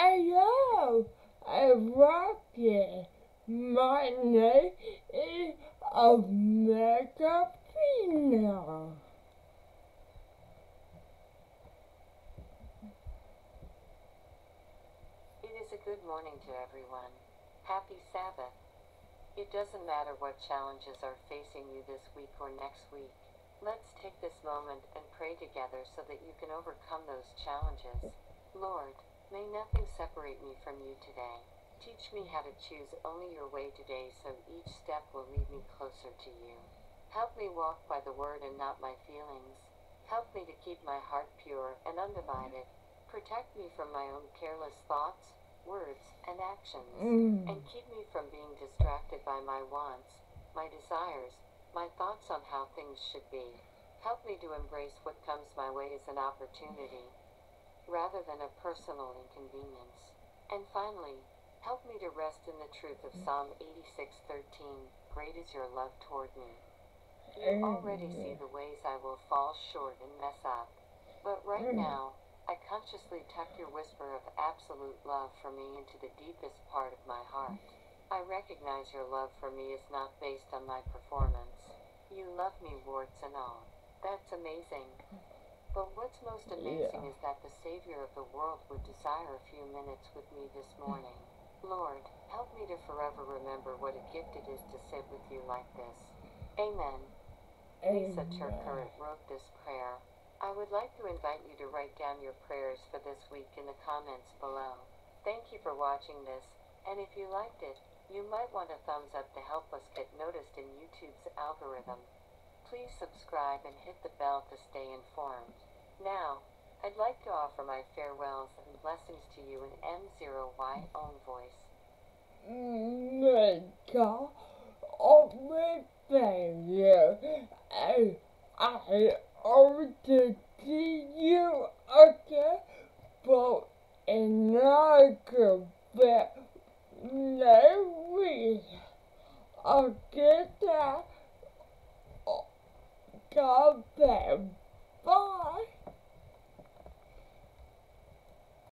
Hello, rocket. My name is Omega Pino. It is a good morning to everyone. Happy Sabbath. It doesn't matter what challenges are facing you this week or next week. Let's take this moment and pray together so that you can overcome those challenges. Lord, may nothing separate me from you today. Teach me how to choose only your way today so each step will lead me closer to you. Help me walk by the word and not my feelings. Help me to keep my heart pure and undivided. Protect me from my own careless thoughts, words, and actions. Mm. And keep me from being distracted by my wants, my desires, my thoughts on how things should be. Help me to embrace what comes my way as an opportunity, rather than a personal inconvenience. And finally, help me to rest in the truth of Psalm 86:13. Great is your love toward me. You already see the ways I will fall short and mess up. But right now, I consciously tuck your whisper of absolute love for me into the deepest part of my heart. I recognize your love for me is not based on my performance. You love me warts and all. That's amazing. But what's most amazing Yeah. is that the Savior of the world would desire a few minutes with me this morning. Lord, help me to forever remember what a gift it is to sit with you like this. Amen. Lisa Amen. Wrote this prayer. I would like to invite you to write down your prayers for this week in the comments below. Thank you for watching this, and if you liked it, you might want a thumbs up to help us get noticed in YouTube's algorithm. Please subscribe and hit the bell to stay informed. Now, I'd like to offer my farewells and blessings to you in M0Y own voice. Mega open failure. I, I hope to see you again, but another bit maybe I'll get that. God bless.